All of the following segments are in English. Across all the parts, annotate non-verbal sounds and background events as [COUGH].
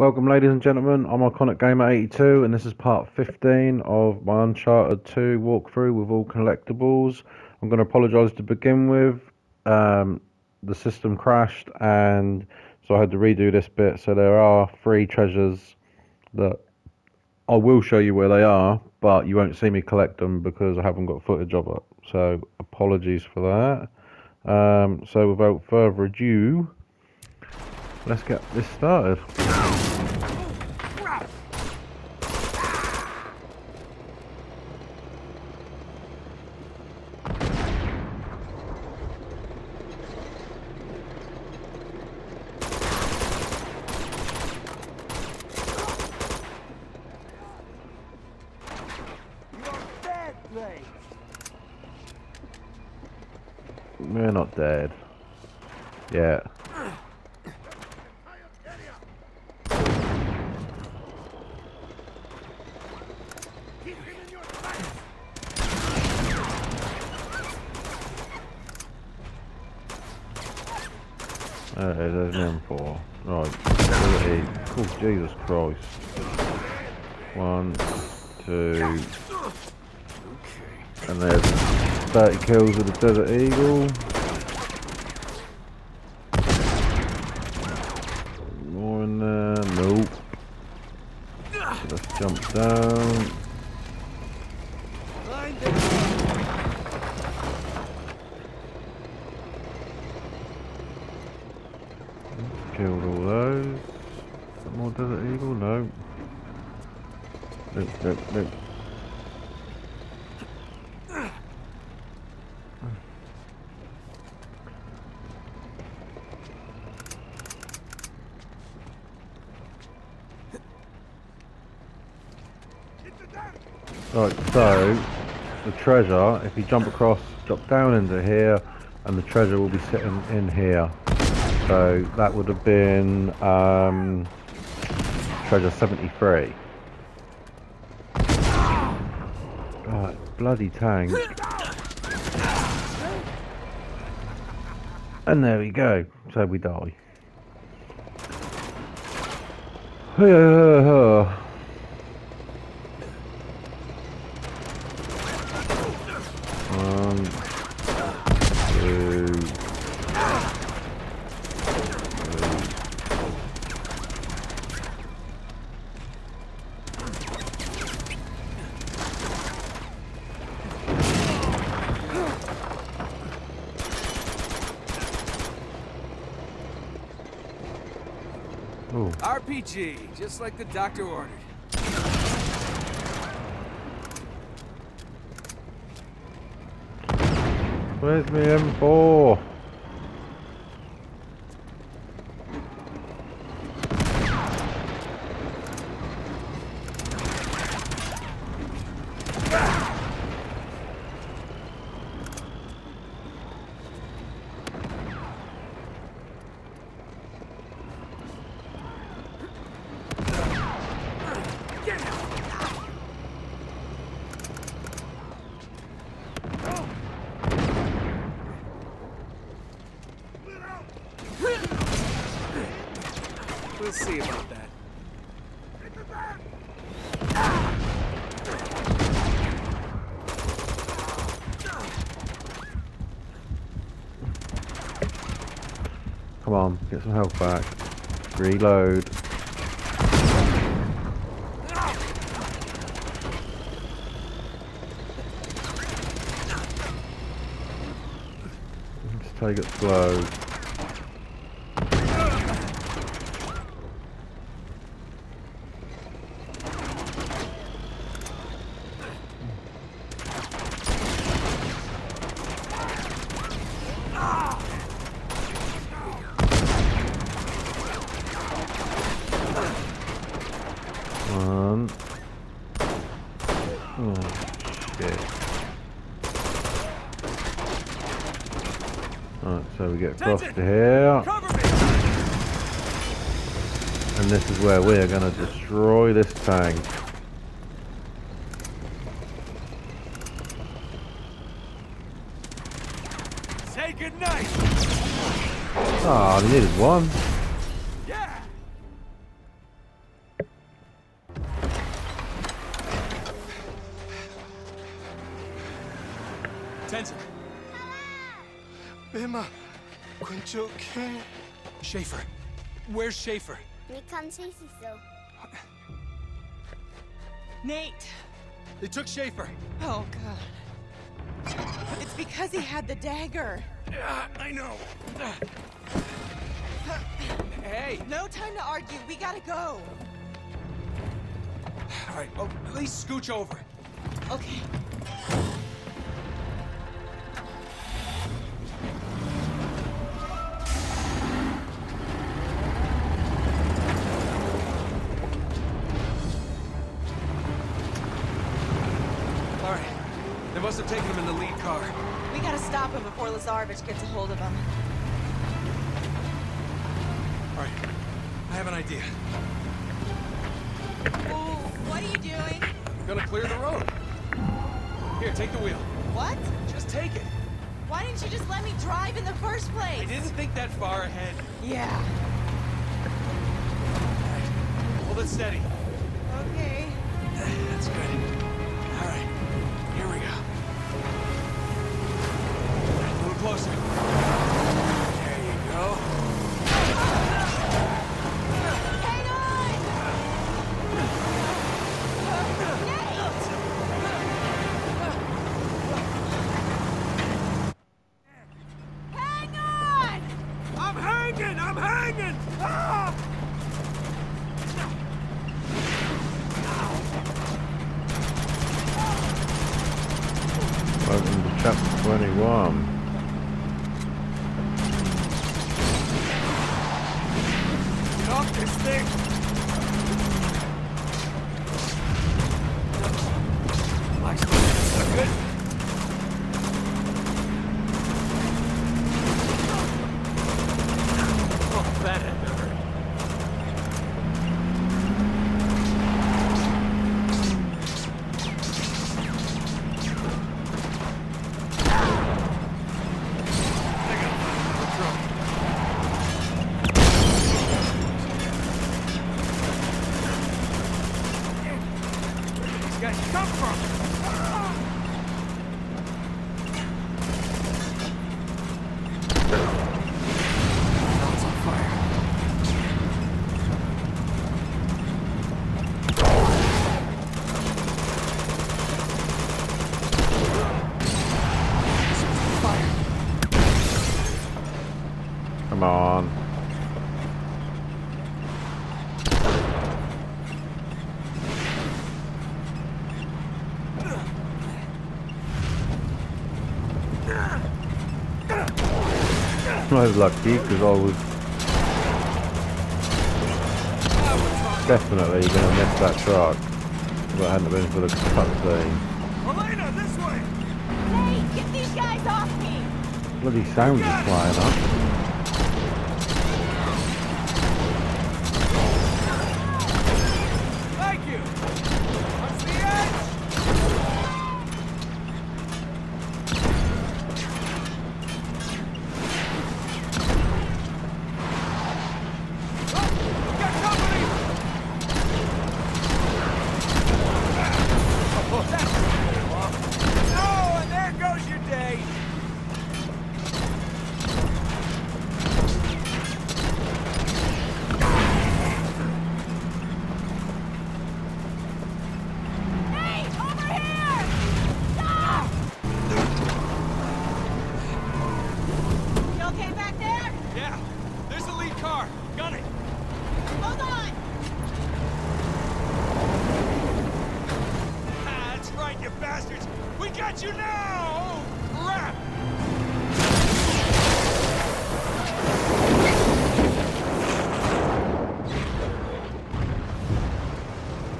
Welcome, ladies and gentlemen. I'm Iconic Gamer 82, and this is part 15 of my Uncharted 2 walkthrough with all collectibles. I'm going to apologise to begin with. Um, the system crashed, and so I had to redo this bit. So there are three treasures that I will show you where they are, but you won't see me collect them because I haven't got footage of it. So apologies for that. Um, so without further ado, let's get this started. We're not dead. Yeah. There's an M4. Right, ability. Oh, Jesus Christ. One, two. And there's 30 kills with the Desert Eagle. More in there. Nope. Let's jump down. Killed all those. Some more Desert Eagle? No. Nope, nope, nope. Right, so the treasure, if you jump across, drop down into here, and the treasure will be sitting in here. So that would have been um, treasure 73. Right, bloody tank. And there we go. So we die. One, two, three. Just like the doctor ordered. where's my M4? We'll see about that. Come on, get some health back. Reload. Just take it slow. One. Oh, shit. Alright, so we get across to here, and this is where we are going to destroy this tank. Say goodnight! Ah, oh, I needed one. Schaefer. Where's Schaefer? Nate can't chase you, though. Nate! They took Schaefer. Oh, God. It's because he had the dagger. Uh, I know. Hey! No time to argue. We gotta go. All right, well, at least scooch over. Okay. Lazarevic gets a hold of them. All right. I have an idea. Oh, what are you doing? I'm gonna clear the road. Here, take the wheel. What? Just take it. Why didn't you just let me drive in the first place? I didn't think that far ahead. Yeah. All right. Hold it steady. Okay. [SIGHS] That's good. Chapter Come on. I was lucky because I was definitely going to miss that truck if it hadn't been for the cutscene. Elena, this way! Nate, get these guys off me! Bloody sound is flying up. Gun it. Hold on! Ah, that's right, you bastards. We got you now! Oh, crap!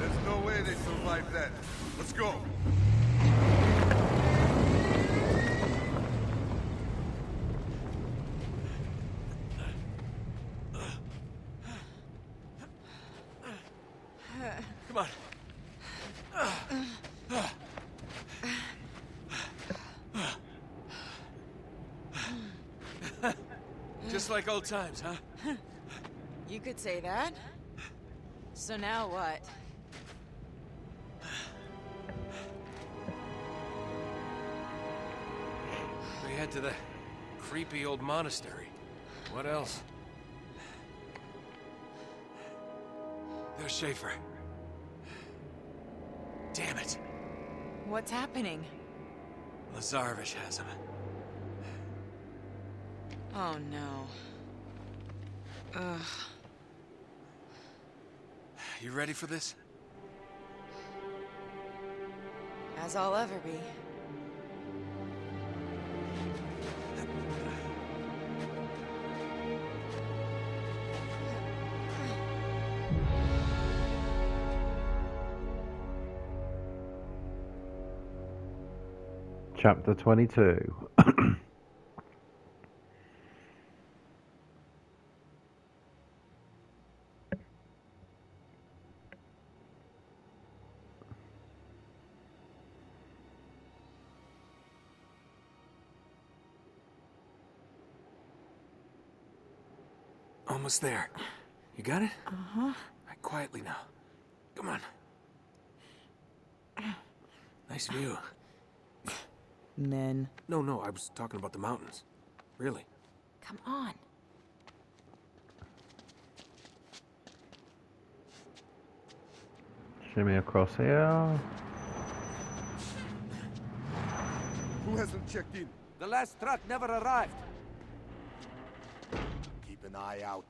There's no way they survived that. Let's go. Come on. Just like old times, huh? [LAUGHS] You could say that. So now what? We head to the creepy old monastery. What else? There's Schaefer. Damn it. What's happening? Lazarevic has him. Oh no. Ugh. You ready for this? As I'll ever be. Chapter 22. [CLEARS THROAT] Almost there. You got it? Uh-huh. Right, quietly now. Come on. Nice view. Men. No, no, I was talking about the mountains. Really. Come on. Shimmy across here. Who hasn't checked in? The last truck never arrived. An eye out.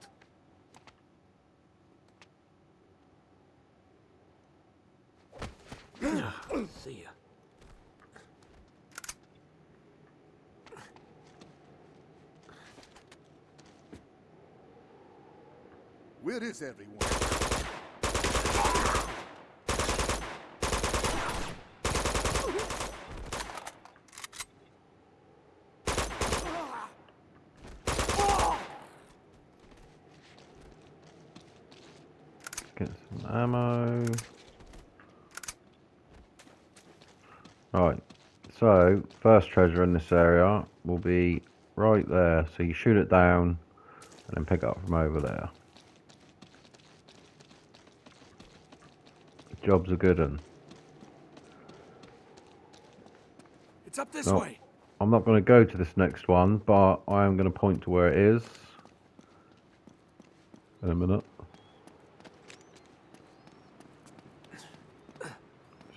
[SIGHS] See ya. Where is everyone? Get some ammo. Right. So, first treasure in this area will be right there. So you shoot it down and then pick it up from over there. Job's a good one. It's up this No. way. I'm not going to go to this next one, but I am going to point to where it is. In a minute.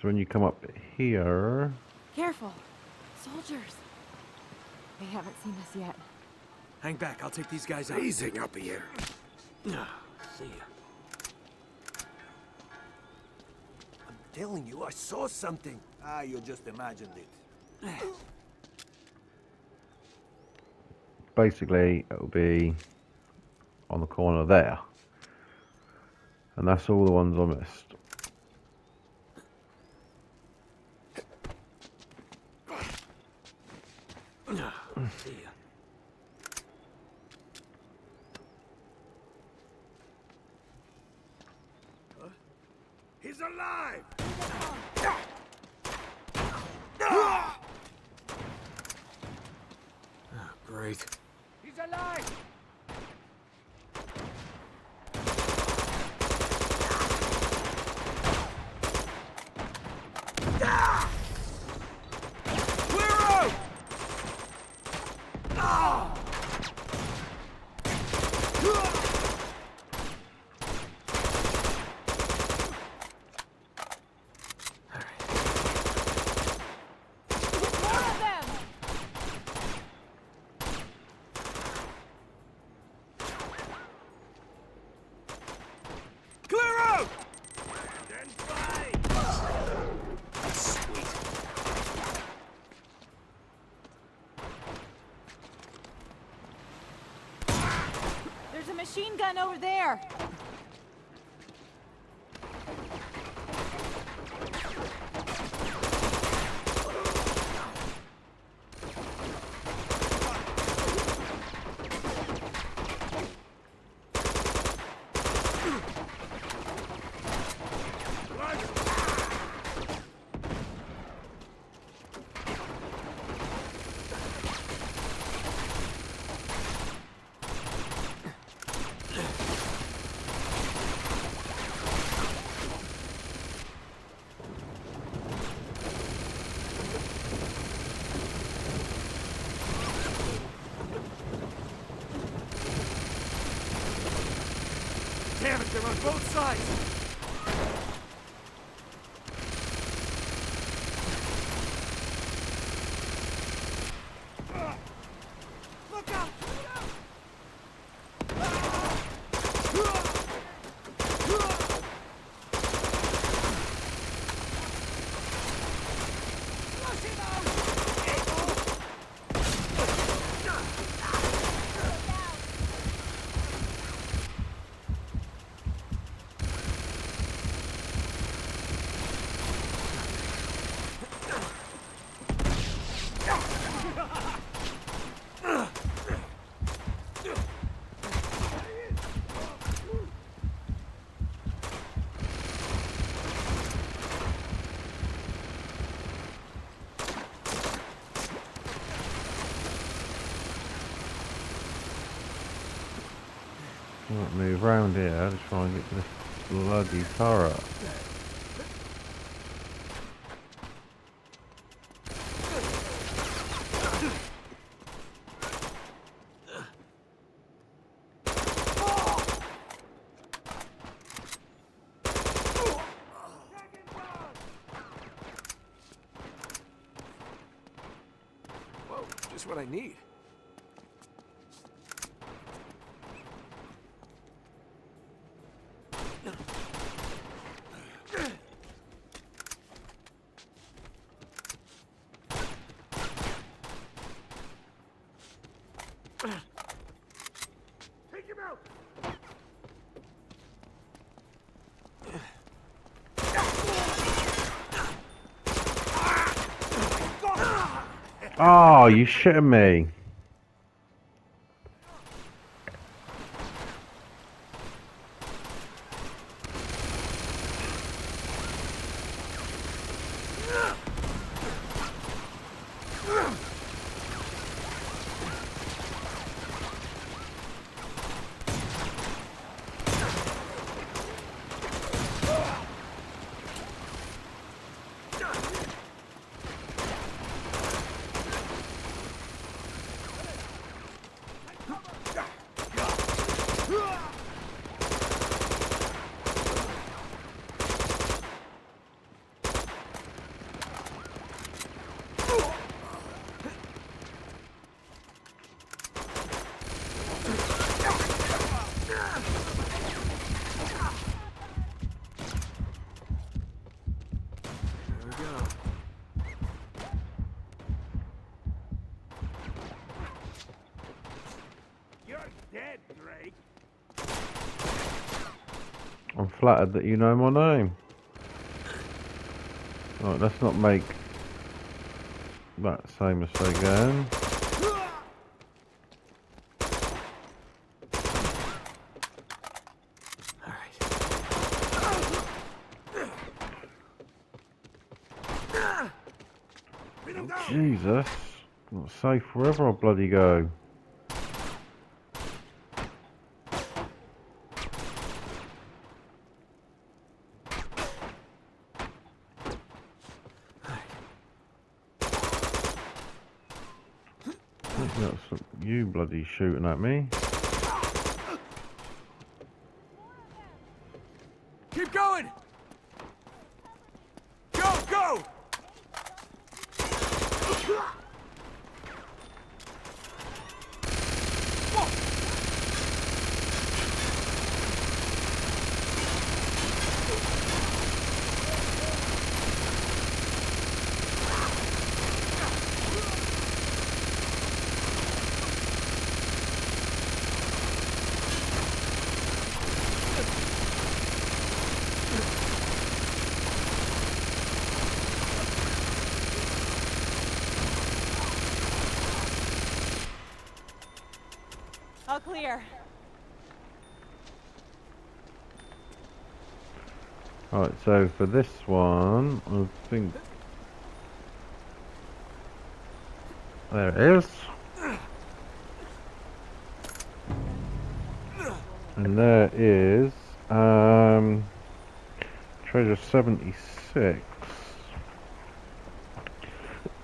When you come up here, Careful. Soldiers. They haven't seen us yet. Hang back, I'll take these guys out. Easing up here. See ya. I'm telling you, I saw something. Ah, you just imagined it. basically it'll be on the corner there. And that's all the ones I missed. See ya. He's alive! Great. He's alive! Clear out! More of them! Clear out! There's a machine gun over there. damage them on both sides! Move round here to try and get to this bloody turret. Just what I need. Oh, you shitting me. There we go. You're dead, Drake. I'm flattered that you know my name. Right, let's not make that same mistake again. All right. Jesus. Not safe wherever I bloody go. That's you bloody shooting at me. Keep going! Go, go! Clear. Alright, so for this one, I think... There it is. And there is, um, treasure 76.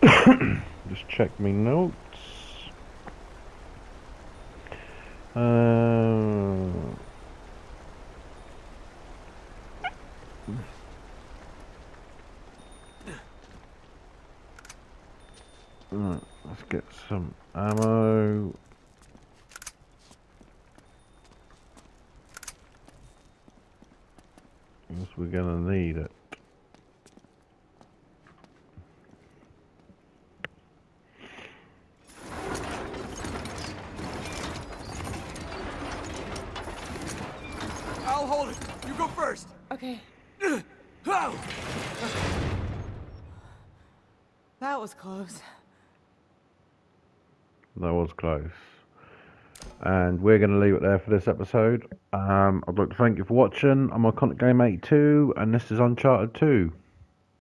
[COUGHS] Just check me notes. Uh, Right, let's get some ammo. Guess we're gonna need it. I'll hold it. You go first. Okay, Oh! that was close. That was close. And we're going to leave it there for this episode. Um, I'd like to thank you for watching. I'm Iconic Game 82, and this is Uncharted 2.